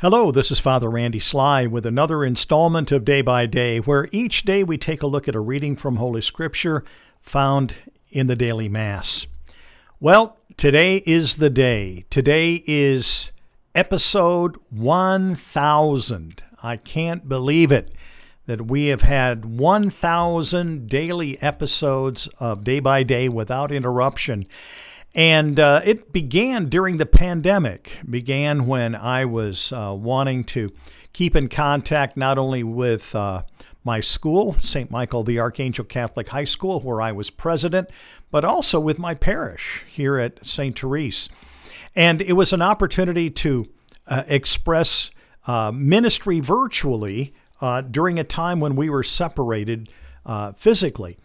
Hello, this is Father Randy Sly with another installment of Day by Day, where each day we take a look at a reading from Holy Scripture found in the daily Mass. Well, today is the day. Today is episode 1000. I can't believe it that we have had 1000 daily episodes of Day by Day without interruption. And uh, it began during the pandemic, began when I was uh, wanting to keep in contact not only with uh, my school, St. Michael the Archangel Catholic High School, where I was president, but also with my parish here at St. Therese. And it was an opportunity to uh, express uh, ministry virtually uh, during a time when we were separated physically.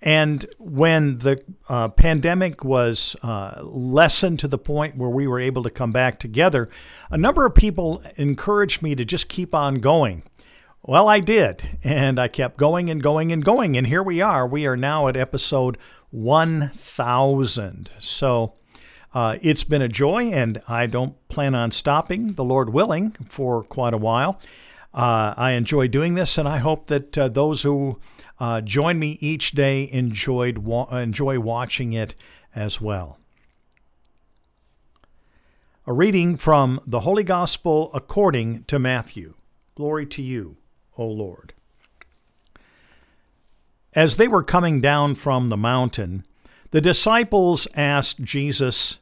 And when the uh, pandemic was uh, lessened to the point where we were able to come back together, a number of people encouraged me to just keep on going. Well, I did. And I kept going and going and going. And here we are. We are now at episode 1000. So uh, it's been a joy, and I don't plan on stopping, the Lord willing, for quite a while. Uh, I enjoy doing this, and I hope that uh, those who uh, join me each day. Enjoyed wa- enjoy watching it as well. A reading from the Holy Gospel according to Matthew. Glory to you, O Lord. As they were coming down from the mountain, the disciples asked Jesus,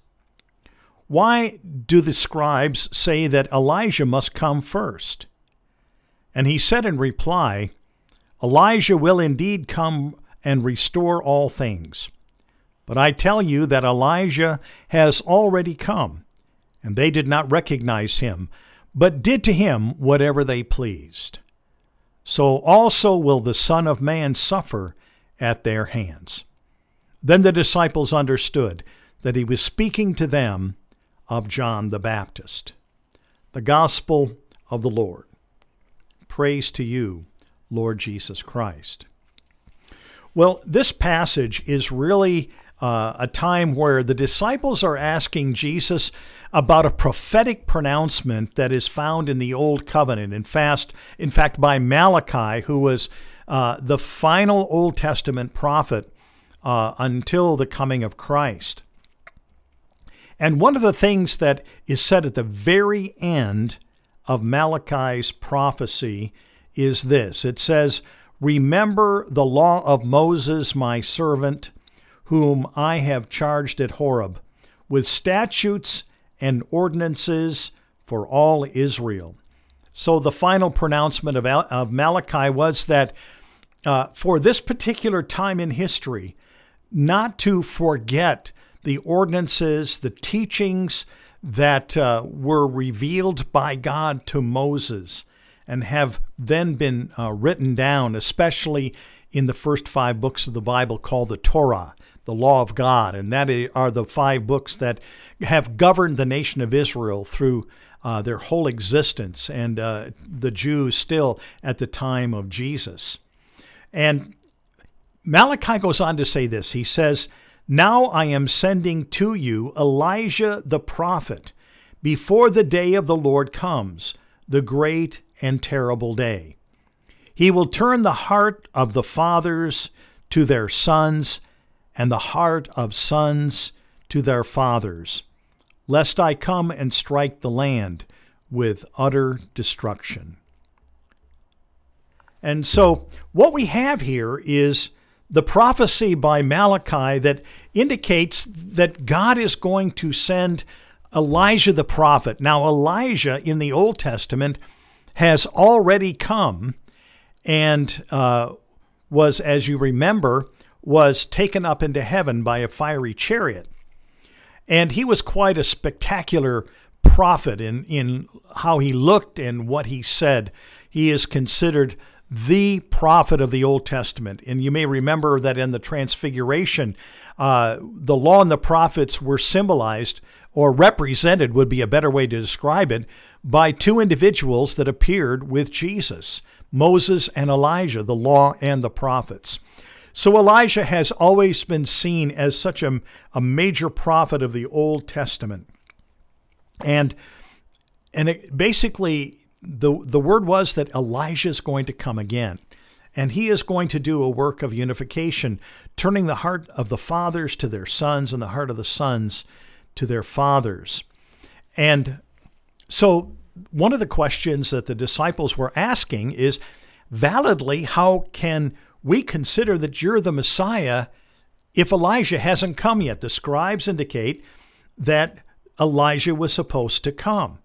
Why do the scribes say that Elijah must come first? And he said in reply, Elijah will indeed come and restore all things. But I tell you that Elijah has already come, and they did not recognize him, but did to him whatever they pleased. So also will the Son of Man suffer at their hands. Then the disciples understood that he was speaking to them of John the Baptist. The Gospel of the Lord. Praise to you, Lord Jesus Christ. Well, this passage is really uh, a time where the disciples are asking Jesus about a prophetic pronouncement that is found in the Old Covenant. In fact, in fact, by Malachi, who was uh, the final Old Testament prophet uh, until the coming of Christ. And one of the things that is said at the very end of Malachi's prophecy is this it says, Remember the law of Moses, my servant, whom I have charged at Horeb, with statutes and ordinances for all Israel. So the final pronouncement of, of Malachi was that uh, for this particular time in history, not to forget the ordinances, the teachings that uh, were revealed by God to Moses and have then been uh, written down, especially in the first five books of the Bible called the Torah, the law of God. And that are the five books that have governed the nation of Israel through uh, their whole existence and uh, the Jews still at the time of Jesus. And Malachi goes on to say this. He says, Now I am sending to you Elijah the prophet before the day of the Lord comes, the great and terrible day. He will turn the heart of the fathers to their sons, and the heart of sons to their fathers, lest I come and strike the land with utter destruction. And so, what we have here is the prophecy by Malachi that indicates that God is going to send Elijah the prophet. Now, Elijah in the Old Testament has already come and uh, was, as you remember, was taken up into heaven by a fiery chariot. And he was quite a spectacular prophet in, in how he looked and what he said. He is considered the prophet of the Old Testament. And you may remember that in the Transfiguration, uh, the law and the prophets were symbolized or represented, would be a better way to describe it, by two individuals that appeared with Jesus Moses and Elijah, the law and the prophets. So Elijah has always been seen as such a, a major prophet of the Old Testament. And and it, basically, the, the word was that Elijah is going to come again. And he is going to do a work of unification, turning the heart of the fathers to their sons and the heart of the sons to their fathers. And so, one of the questions that the disciples were asking is validly, how can we consider that you're the Messiah if Elijah hasn't come yet? The scribes indicate that Elijah was supposed to come.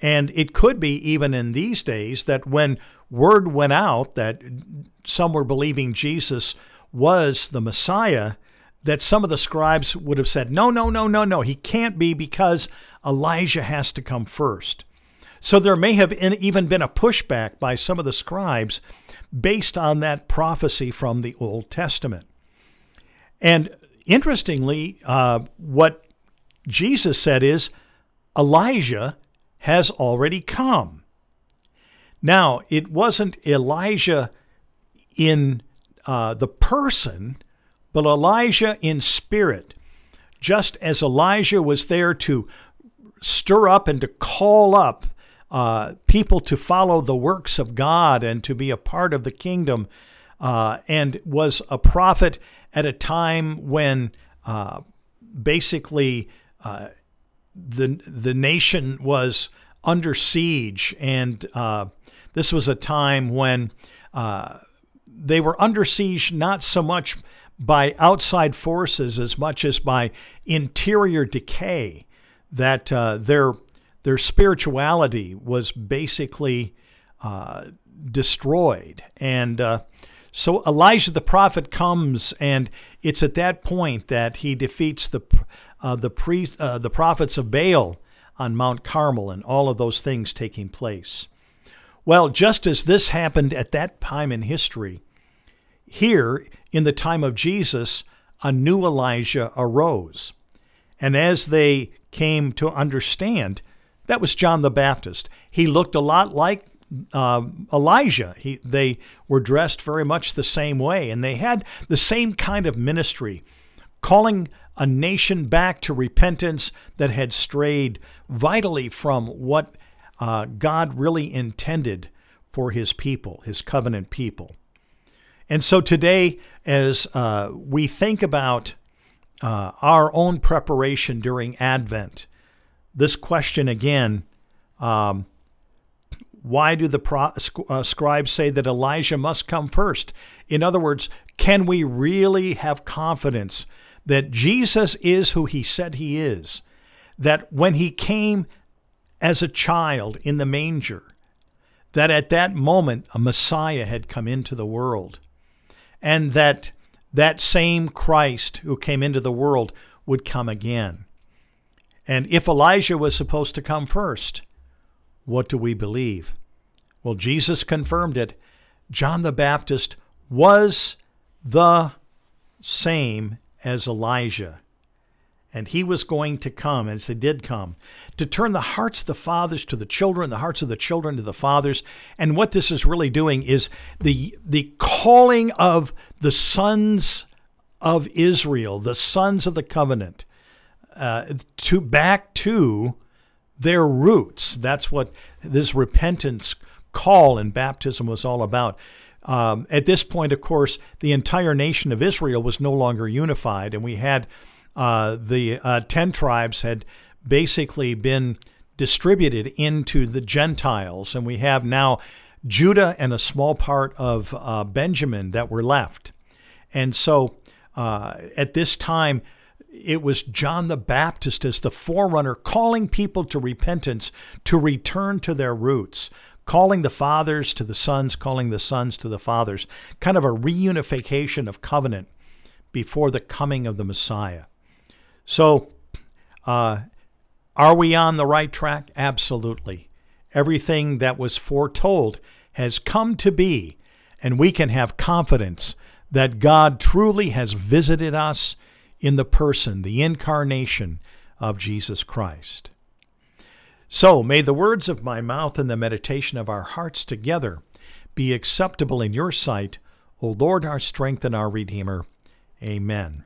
And it could be even in these days that when word went out that some were believing Jesus was the Messiah, that some of the scribes would have said, No, no, no, no, no, he can't be because Elijah has to come first. So there may have even been a pushback by some of the scribes based on that prophecy from the Old Testament. And interestingly, uh, what Jesus said is Elijah has already come. Now, it wasn't Elijah in uh, the person, but Elijah in spirit. Just as Elijah was there to stir up and to call up uh, people to follow the works of God and to be a part of the kingdom, uh, and was a prophet at a time when uh, basically uh, the the nation was under siege, and uh, this was a time when uh, they were under siege not so much by outside forces as much as by interior decay. That uh, their their spirituality was basically uh, destroyed, and uh, so Elijah the prophet comes, and it's at that point that he defeats the uh, the priest, uh, the prophets of Baal on Mount Carmel, and all of those things taking place. Well, just as this happened at that time in history, here in the time of Jesus, a new Elijah arose. And as they came to understand, that was John the Baptist. He looked a lot like uh, Elijah. He, they were dressed very much the same way, and they had the same kind of ministry, calling a nation back to repentance that had strayed vitally from what uh, God really intended for his people, his covenant people. And so today, as uh, we think about uh, our own preparation during Advent, this question again um, why do the pro- uh, scribes say that Elijah must come first? In other words, can we really have confidence that Jesus is who he said he is, that when he came as a child in the manger, that at that moment a Messiah had come into the world, and that that same Christ who came into the world would come again. And if Elijah was supposed to come first, what do we believe? Well, Jesus confirmed it. John the Baptist was the same as Elijah. And he was going to come, as he did come, to turn the hearts of the fathers to the children, the hearts of the children to the fathers. And what this is really doing is the, the calling of the sons of Israel, the sons of the covenant, uh, to back to their roots. That's what this repentance call and baptism was all about. Um, at this point, of course, the entire nation of Israel was no longer unified, and we had uh, the uh, 10 tribes had basically been distributed into the Gentiles, and we have now Judah and a small part of uh, Benjamin that were left. And so uh, at this time, it was John the Baptist as the forerunner calling people to repentance, to return to their roots calling the fathers to the sons, calling the sons to the fathers, kind of a reunification of covenant before the coming of the Messiah. So, uh, are we on the right track? Absolutely. Everything that was foretold has come to be, and we can have confidence that God truly has visited us in the person, the incarnation of Jesus Christ. So may the words of my mouth and the meditation of our hearts together be acceptable in your sight, O Lord, our strength and our Redeemer. Amen.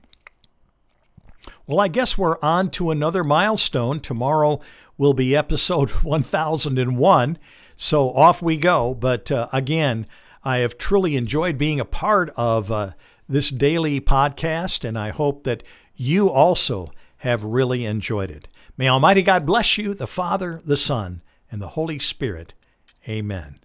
Well, I guess we're on to another milestone. Tomorrow will be episode 1001. So off we go. But uh, again, I have truly enjoyed being a part of uh, this daily podcast, and I hope that you also have really enjoyed it. May Almighty God bless you, the Father, the Son, and the Holy Spirit. Amen.